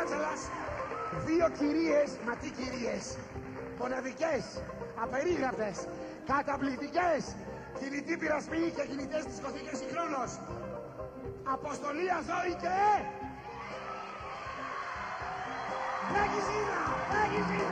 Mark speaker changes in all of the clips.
Speaker 1: Άντζελας, δύο κυρίες, μα τι κυρίες, μοναδικές, απερίγραπτες, καταπληκτικές, κινητή πειρασμή και κινητές δισκοθήκες συγχρόνως. Αποστολή Αζώη και... Μεγκυζίνα, Μεγκυζίνα. Αποστολή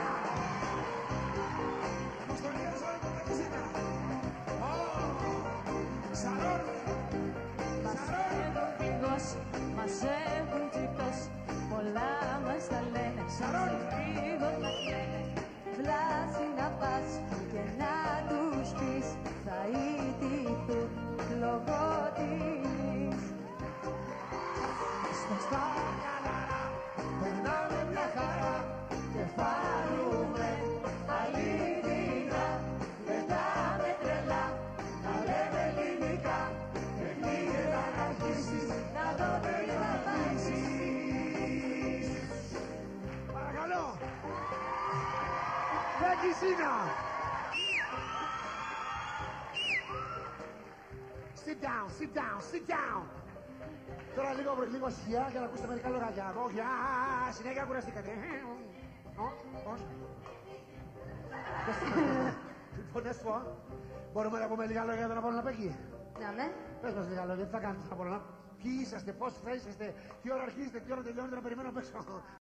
Speaker 1: Βεγγισίνα. Sit down, sit down, sit down. Τώρα λίγο, λίγο σκιά για να ακούσετε μερικά λογάκια. Όχι, α, α, α, συνέχεια κουραστήκατε. Ε, ω, ω, ω. Λοιπόν, έσφο, μπορούμε να πούμε λίγα λόγια για τον Απόλλωνα
Speaker 2: Να με
Speaker 1: Πες μας λίγα λόγια, τι θα κάνετε στον Απόλλωνα; Ποιοι είσαστε, πώς θα είσαστε, τι ώρα αρχίζετε, τι ώρα τελειώνετε να περιμένω απ' έξω.